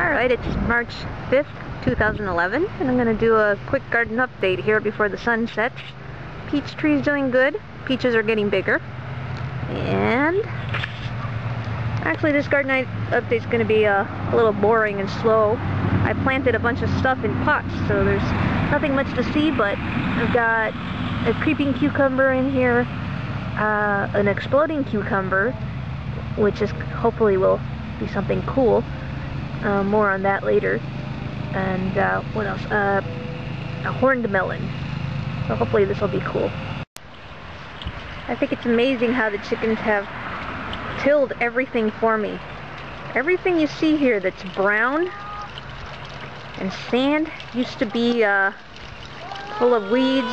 Alright, it's March 5th, 2011, and I'm going to do a quick garden update here before the sun sets. Peach tree's doing good. Peaches are getting bigger. And actually this garden update's going to be uh, a little boring and slow. I planted a bunch of stuff in pots, so there's nothing much to see, but I've got a creeping cucumber in here, uh, an exploding cucumber, which is hopefully will be something cool. Uh, more on that later. And uh, what else? Uh, a horned melon. So hopefully this will be cool. I think it's amazing how the chickens have tilled everything for me. Everything you see here that's brown and sand used to be uh, full of weeds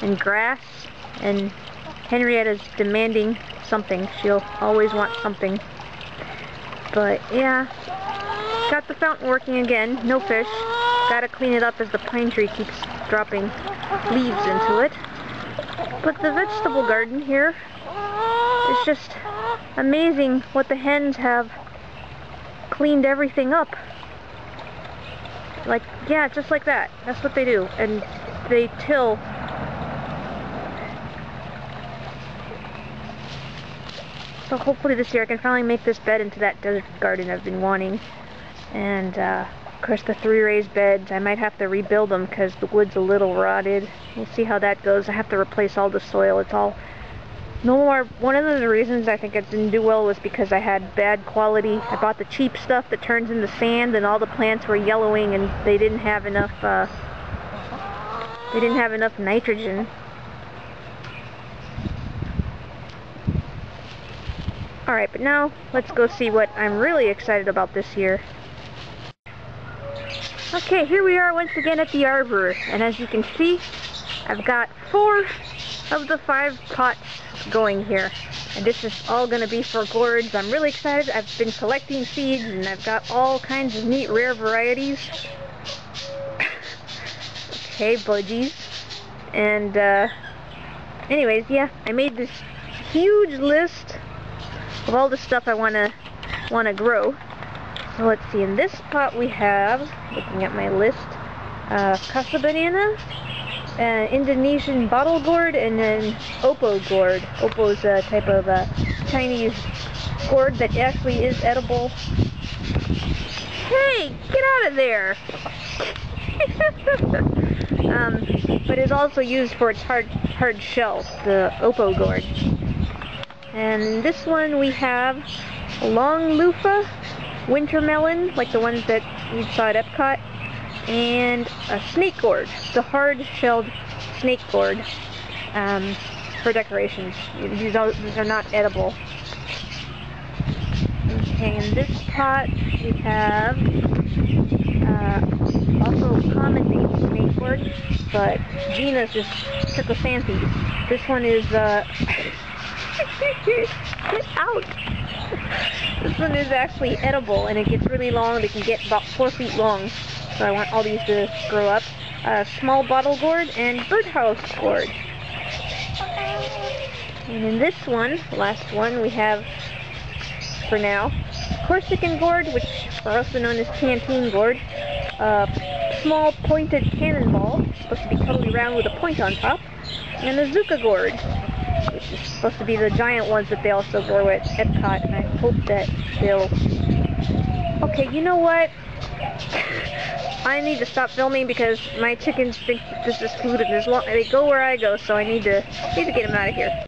and grass and Henrietta's demanding something. She'll always want something. But yeah, Got the fountain working again, no fish. Gotta clean it up as the pine tree keeps dropping leaves into it. But the vegetable garden here is just amazing what the hens have cleaned everything up. Like, yeah, just like that. That's what they do. And they till So hopefully this year I can finally make this bed into that desert garden I've been wanting. And uh, of course the three raised beds, I might have to rebuild them because the wood's a little rotted. We'll see how that goes. I have to replace all the soil. It's all no more. One of the reasons I think it didn't do well was because I had bad quality. I bought the cheap stuff that turns into sand, and all the plants were yellowing, and they didn't have enough. Uh, they didn't have enough nitrogen. Alright, but now let's go see what I'm really excited about this year. Okay, here we are once again at the arbor, and as you can see, I've got four of the five pots going here. And this is all going to be for gourds. I'm really excited. I've been collecting seeds, and I've got all kinds of neat rare varieties. okay, budgies. And, uh, anyways, yeah, I made this huge list of all the stuff I want to want to grow. So let's see, in this pot we have, looking at my list, uh, Casa Banana, uh, Indonesian bottle gourd, and then Opo gourd. Opo is a type of uh, Chinese gourd that actually is edible. Hey, get out of there! um, but it's also used for its hard, hard shell, the Opo gourd. And this one we have long loofah winter melon, like the ones that you saw at Epcot, and a snake gourd, the hard-shelled snake gourd um, for decorations. These are, these are not edible. Okay, in this pot we have uh, also common name snake gourd, but Gina just took a fancy. This one is, uh, get out! This one is actually edible and it gets really long. They can get about four feet long. So I want all these to grow up. Uh, small bottle gourd and birdhouse gourd. And in this one, last one, we have, for now, Corsican gourd, which are also known as canteen gourd. Uh, small pointed cannonball, supposed to be totally round with a point on top. And a Zucca gourd, which is supposed to be the giant ones that they also grow at Epcot, and I hope that they'll... Okay, you know what? I need to stop filming because my chickens think this is food and this they go where I go, so I need to need to get them out of here.